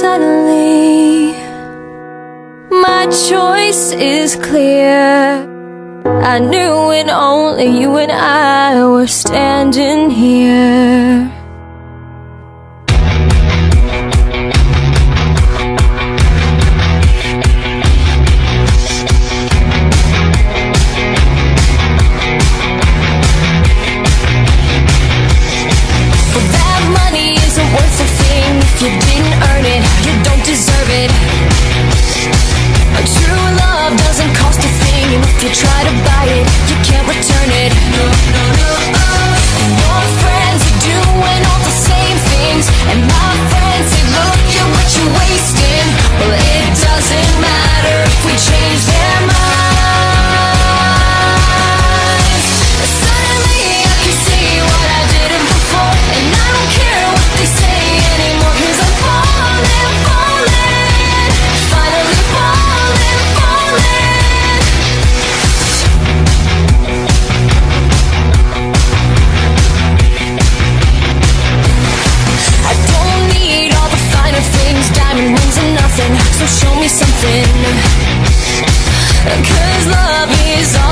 suddenly. My choice is clear. I knew when only you and I were standing here. You try to love is all